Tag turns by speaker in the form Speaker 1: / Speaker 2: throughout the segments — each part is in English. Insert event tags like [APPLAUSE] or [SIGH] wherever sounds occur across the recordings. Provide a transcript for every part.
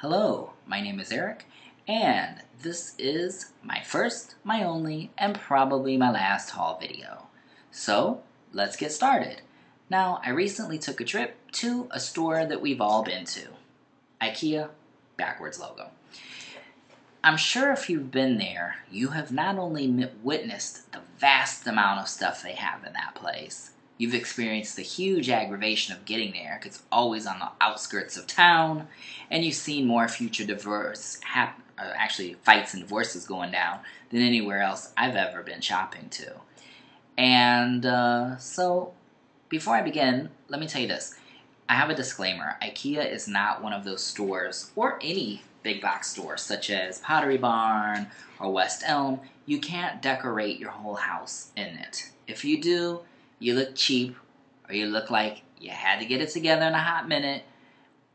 Speaker 1: Hello, my name is Eric, and this is my first, my only, and probably my last haul video. So, let's get started. Now, I recently took a trip to a store that we've all been to. IKEA, backwards logo. I'm sure if you've been there, you have not only witnessed the vast amount of stuff they have in that place, You've experienced the huge aggravation of getting there it's always on the outskirts of town, and you've seen more future divorce, hap- uh, actually fights and divorces going down than anywhere else I've ever been shopping to. And uh, so, before I begin, let me tell you this. I have a disclaimer. IKEA is not one of those stores, or any big box store, such as Pottery Barn or West Elm. You can't decorate your whole house in it. If you do, you look cheap, or you look like you had to get it together in a hot minute,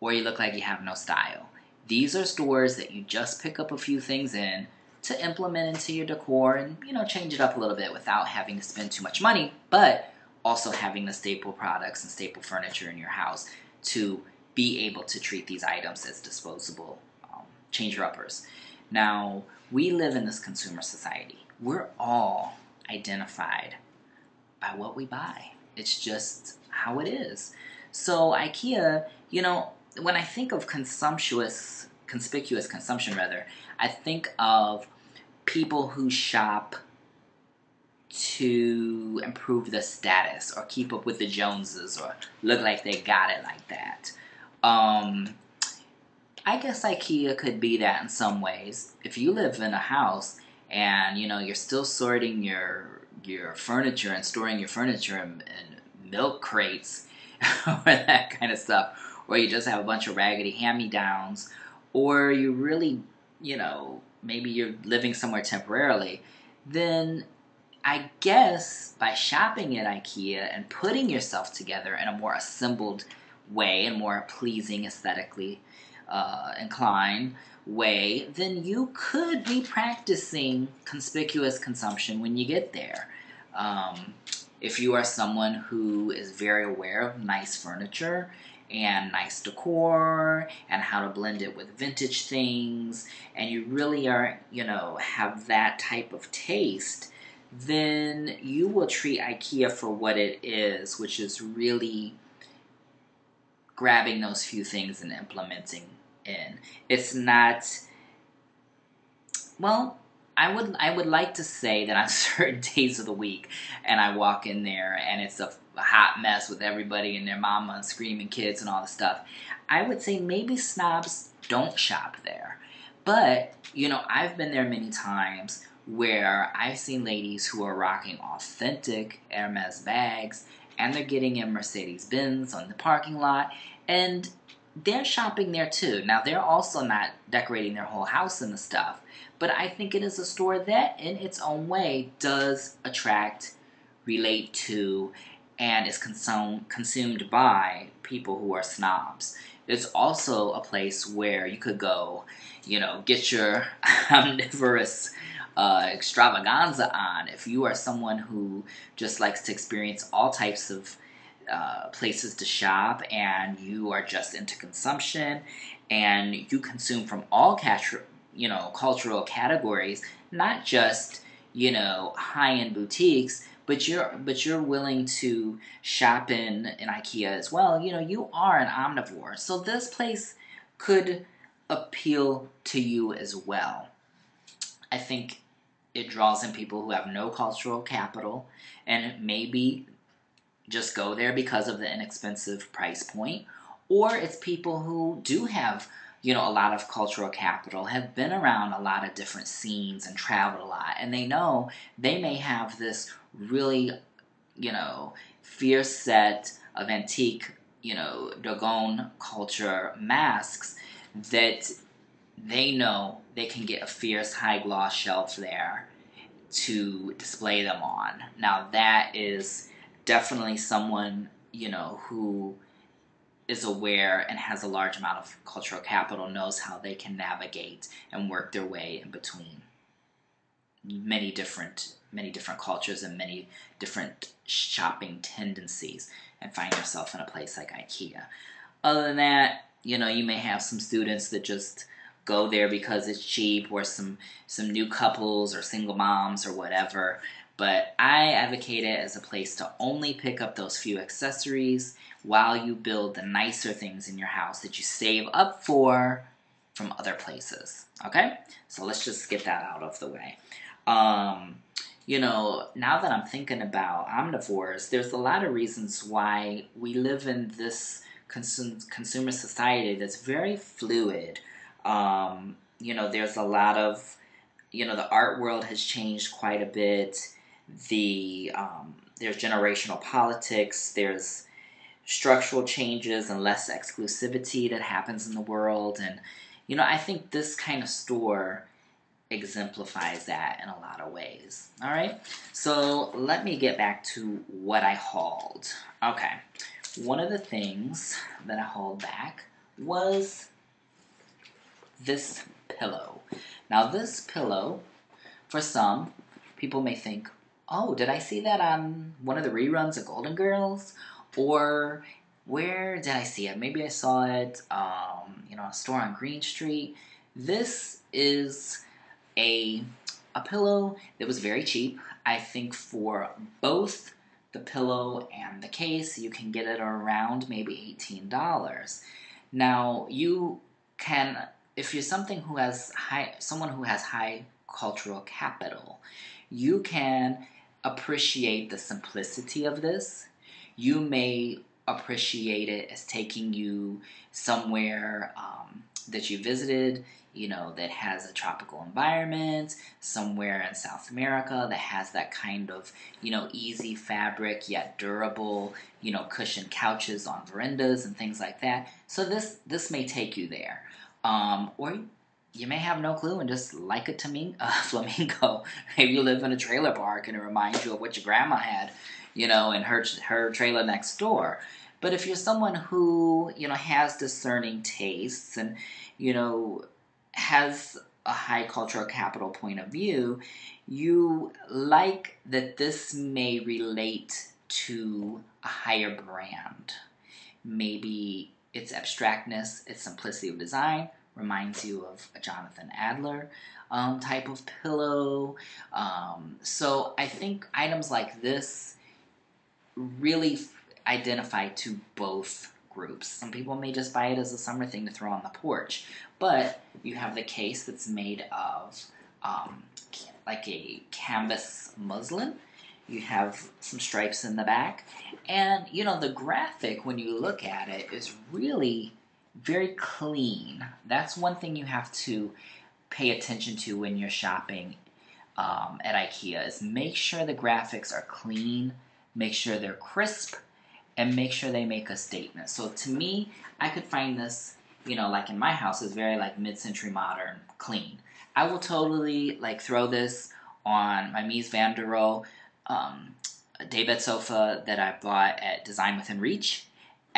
Speaker 1: or you look like you have no style. These are stores that you just pick up a few things in to implement into your decor and, you know, change it up a little bit without having to spend too much money, but also having the staple products and staple furniture in your house to be able to treat these items as disposable um, changer-uppers. Now, we live in this consumer society. We're all identified by what we buy. It's just how it is. So IKEA, you know, when I think of consumptuous, conspicuous consumption rather, I think of people who shop to improve the status or keep up with the Joneses or look like they got it like that. Um, I guess IKEA could be that in some ways. If you live in a house and you know you're still sorting your your furniture and storing your furniture in, in milk crates [LAUGHS] or that kind of stuff, or you just have a bunch of raggedy hand-me-downs, or you really, you know, maybe you're living somewhere temporarily, then I guess by shopping at IKEA and putting yourself together in a more assembled way and more pleasing aesthetically uh, way, then you could be practicing conspicuous consumption when you get there. Um, if you are someone who is very aware of nice furniture and nice decor and how to blend it with vintage things, and you really are, you know, have that type of taste, then you will treat IKEA for what it is, which is really grabbing those few things and implementing in. It's not, well, I would I would like to say that on [LAUGHS] certain days of the week, and I walk in there and it's a, hot mess with everybody and their mama and screaming kids and all the stuff. I would say maybe snobs don't shop there, but you know I've been there many times where I've seen ladies who are rocking authentic Hermes bags and they're getting in Mercedes Benz on the parking lot and they're shopping there too. Now they're also not decorating their whole house in the stuff, but I think it is a store that, in its own way, does attract, relate to, and is consumed consumed by people who are snobs. It's also a place where you could go, you know, get your [LAUGHS] omnivorous uh, extravaganza on. If you are someone who just likes to experience all types of uh, places to shop and you are just into consumption and you consume from all cash you know, cultural categories, not just, you know, high-end boutiques, but you're but you're willing to shop in in IKEA as well. You know, you are an omnivore. So this place could appeal to you as well. I think it draws in people who have no cultural capital and maybe just go there because of the inexpensive price point, or it's people who do have you know, a lot of cultural capital, have been around a lot of different scenes and traveled a lot, and they know they may have this really, you know, fierce set of antique, you know, Dogon culture masks that they know they can get a fierce high gloss shelf there to display them on. Now that is definitely someone, you know, who is aware and has a large amount of cultural capital knows how they can navigate and work their way in between many different many different cultures and many different shopping tendencies and find yourself in a place like IKEA. Other than that, you know, you may have some students that just go there because it's cheap or some some new couples or single moms or whatever. But I advocate it as a place to only pick up those few accessories while you build the nicer things in your house that you save up for from other places. Okay? So let's just get that out of the way. Um, you know, now that I'm thinking about omnivores, there's a lot of reasons why we live in this consum- consumer society that's very fluid. Um, you know, there's a lot of, you know, the art world has changed quite a bit. The um, there's generational politics. There's structural changes and less exclusivity that happens in the world, and you know, I think this kind of store exemplifies that in a lot of ways. All right, so let me get back to what I hauled. Okay, one of the things that I hauled back was this pillow. Now, this pillow, for some, people may think, oh, did I see that on one of the reruns of Golden Girls? Or where did I see it? Maybe I saw it, um, you know, a store on Green Street. This is a a pillow that was very cheap. I think for both the pillow and the case, you can get it around maybe $18. Now, you can if you're something who has high someone who has high cultural capital, you can appreciate the simplicity of this. You may appreciate it as taking you somewhere um, that you visited you know, that has a tropical environment, somewhere in South America that has that kind of, you know, easy fabric yet durable, you know, cushioned couches on verandas and things like that. So this this may take you there. Um, or you may have no clue and just like a tamingo, [LAUGHS] uh, flamingo. [LAUGHS] Maybe you live in a trailer park and it reminds you of what your grandma had, you know, in her her trailer next door. But if you're someone who you know has discerning tastes and you know has a high cultural capital point of view, you like that this may relate to a higher brand. Maybe its abstractness, its simplicity of design reminds you of a Jonathan Adler um, type of pillow. Um, so I think items like this really f- identify to both groups. Some people may just buy it as a summer thing to throw on the porch, but you have the case that's made of um, like a canvas muslin. You have some stripes in the back, and you know the graphic when you look at it is really very clean. That's one thing you have to pay attention to when you're shopping um, at IKEA is make sure the graphics are clean, make sure they're crisp, and make sure they make a statement. So to me, I could find this, you know, like in my house, is very like mid-century modern, clean. I will totally like throw this on my Mies van der Rohe um, daybed sofa that I bought at Design Within Reach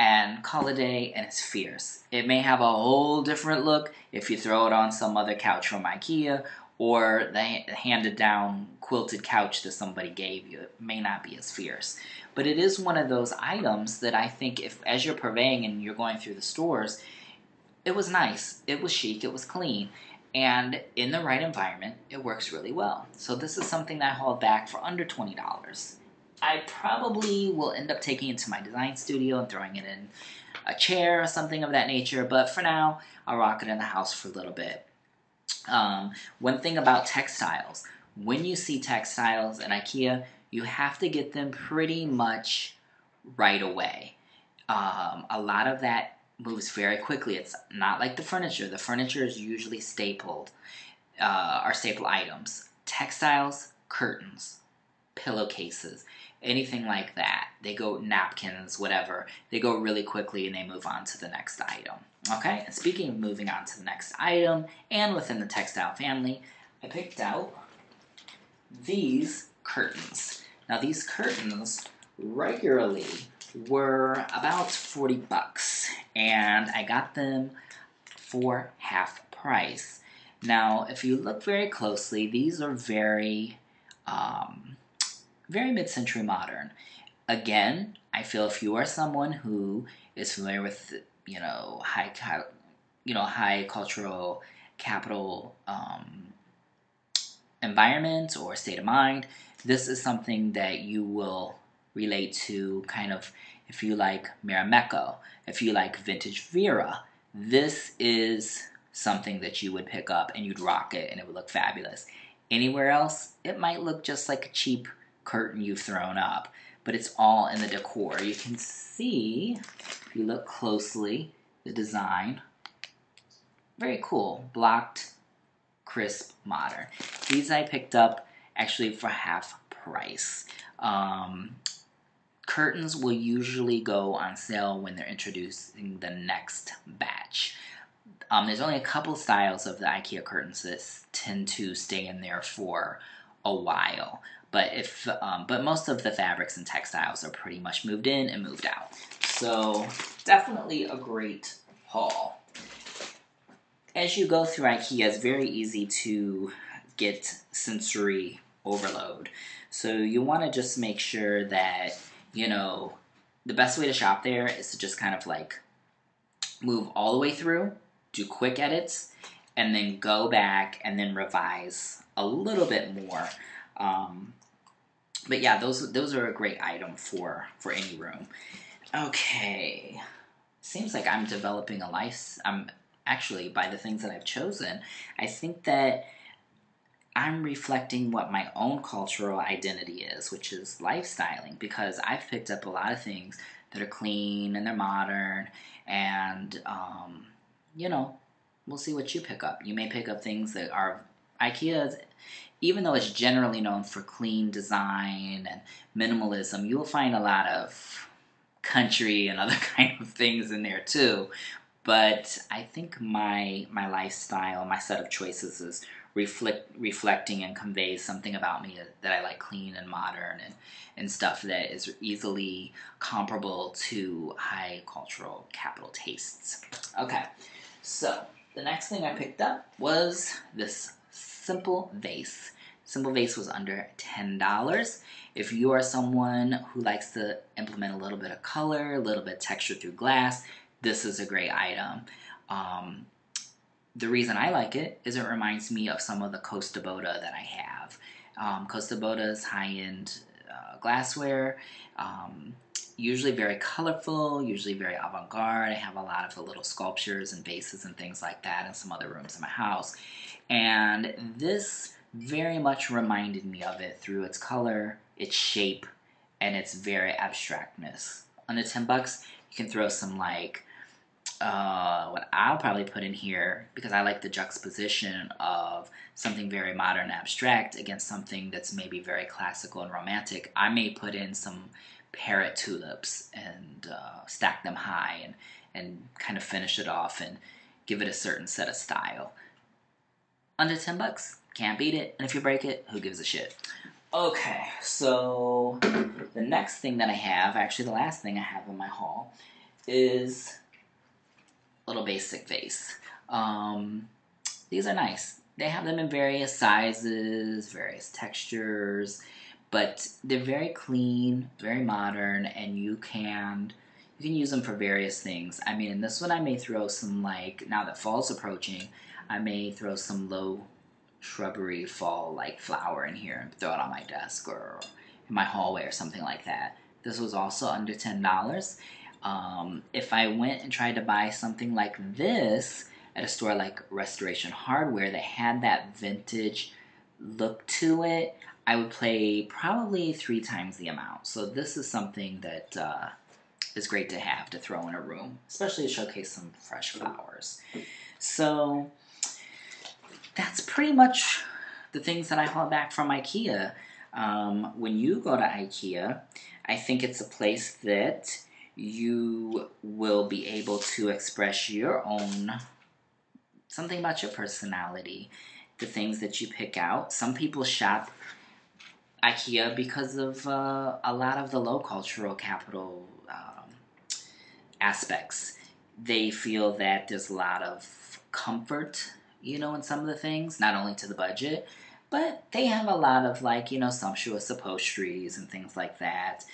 Speaker 1: and call a day and it's fierce. It may have a whole different look if you throw it on some other couch from IKEA or the handed down quilted couch that somebody gave you. It may not be as fierce. But it is one of those items that I think if as you're purveying and you're going through the stores, it was nice, it was chic, it was clean, and in the right environment, it works really well. So this is something that I hauled back for under twenty dollars. I probably will end up taking it to my design studio and throwing it in a chair or something of that nature, but for now, I'll rock it in the house for a little bit. Um, one thing about textiles, when you see textiles at IKEA, you have to get them pretty much right away. Um, a lot of that moves very quickly. It's not like the furniture. The furniture is usually stapled, uh, are staple items. Textiles, curtains, pillowcases, anything like that. They go napkins, whatever. They go really quickly and they move on to the next item. Okay, and speaking of moving on to the next item, and within the textile family, I picked out these curtains. Now, these curtains regularly were about 40 bucks, and I got them for half price. Now, if you look very closely, these are very, um, very mid century modern. Again, I feel if you are someone who is familiar with you know, high, you know, high cultural capital um, environment or state of mind, this is something that you will relate to kind of if you like Marimekko, if you like vintage Vera, this is something that you would pick up and you'd rock it and it would look fabulous. Anywhere else, it might look just like a cheap curtain you've thrown up, but it's all in the decor. You can see, if you look closely, the design. Very cool. Blocked, crisp, modern. These I picked up actually for half price. Um, curtains will usually go on sale when they're introducing the next batch. Um, there's only a couple styles of the IKEA curtains that tend to stay in there for a while. But if um, but most of the fabrics and textiles are pretty much moved in and moved out. So definitely a great haul. As you go through IKEA, it's very easy to get sensory overload. So you want to just make sure that you know the best way to shop there is to just kind of like move all the way through do quick edits, and then go back and then revise a little bit more. Um, but yeah, those those are a great item for for any room. Okay, seems like I'm developing a life. I'm actually by the things that I've chosen. I think that I'm reflecting what my own cultural identity is, which is lifestyling, because I've picked up a lot of things that are clean and they're modern and um, you know, we'll see what you pick up. You may pick up things that are IKEA, even though it's generally known for clean design and minimalism, you will find a lot of country and other [LAUGHS] kind of things in there too. But I think my my lifestyle, my set of choices is reflect reflecting and conveys something about me that I like clean and modern and and stuff that is easily comparable to high cultural capital tastes. Okay. So, the next thing I picked up was this simple vase. Simple vase was under $10. If you are someone who likes to implement a little bit of color, a little bit of texture through glass, this is a great item. Um, the reason I like it is it reminds me of some of the Kosta Boda that I have. Um, Kosta Boda's high-end uh, glassware. Um, usually very colorful, usually very avant-garde. I have a lot of the little sculptures and vases and things like that in some other rooms in my house. And this very much reminded me of it through its color, its shape, and its very abstractness. Under 10 bucks, you can throw some like uh, what I'll probably put in here because I like the juxtaposition of something very modern abstract against something that's maybe very classical and romantic. I may put in some parrot tulips and uh, stack them high and, and kind of finish it off and give it a certain set of style. Under 10 bucks, can't beat it. And if you break it, who gives a shit? Okay, so the next thing that I have, actually the last thing I have in my haul, is a little basic vase. Um, these are nice. They have them in various sizes, various textures but they're very clean, very modern, and you can you can use them for various things. I mean, in this one, I may throw some like now that fall's approaching, I may throw some low shrubbery fall like flower in here and throw it on my desk or in my hallway or something like that. This was also under ten dollars. Um, if I went and tried to buy something like this at a store like Restoration Hardware that had that vintage look to it, I would play probably three times the amount. So this is something that uh, is great to have to throw in a room, especially to showcase some fresh flowers. So that's pretty much the things that I haul back from IKEA. Um, when you go to IKEA, I think it's a place that you will be able to express your own something about your personality, the things that you pick out. Some people shop IKEA because of uh, a lot of the low cultural capital um, aspects. They feel that there's a lot of comfort, you know, in some of the things, not only to the budget, but they have a lot of like, you know, sumptuous upholsteries and things like that.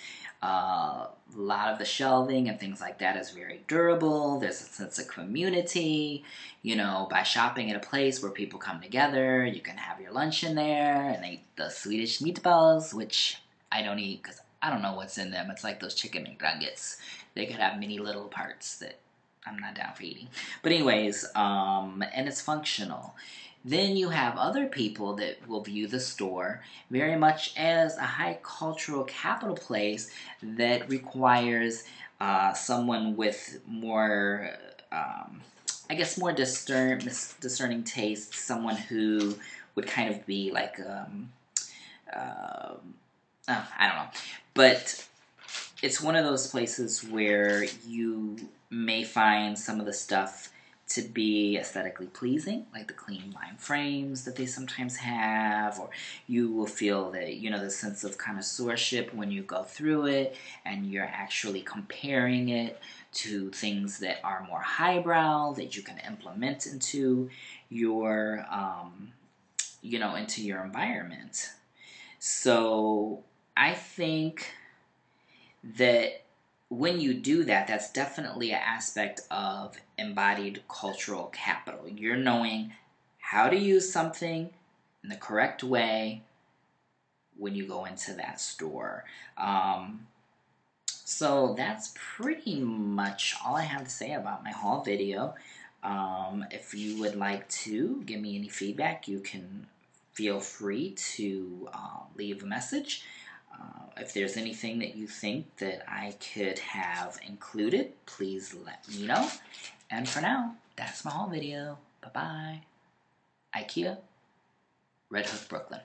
Speaker 1: Uh, a lot of the shelving and things like that is very durable. There's a sense of community. You know, by shopping at a place where people come together, you can have your lunch in there and eat the Swedish meatballs, which I don't eat because I don't know what's in them. It's like those chicken McNuggets. They could have many little parts that I'm not down for eating. But anyways, um, and it's functional. Then you have other people that will view the store very much as a high cultural capital place that requires uh, someone with more, um, I guess, more discern, discerning taste, someone who would kind of be like, um, uh, I don't know. But it's one of those places where you may find some of the stuff to be aesthetically pleasing, like the clean line frames that they sometimes have, or you will feel that, you know, the sense of connoisseurship when you go through it and you're actually comparing it to things that are more highbrow that you can implement into your, um, you know, into your environment. So I think that when you do that, that's definitely an aspect of embodied cultural capital. You're knowing how to use something in the correct way when you go into that store. Um, so that's pretty much all I have to say about my haul video. Um, if you would like to give me any feedback, you can feel free to uh, leave a message. Uh, if there's anything that you think that I could have included, please let me know. And for now, that's my haul video. Bye-bye. IKEA, Red Hook, Brooklyn.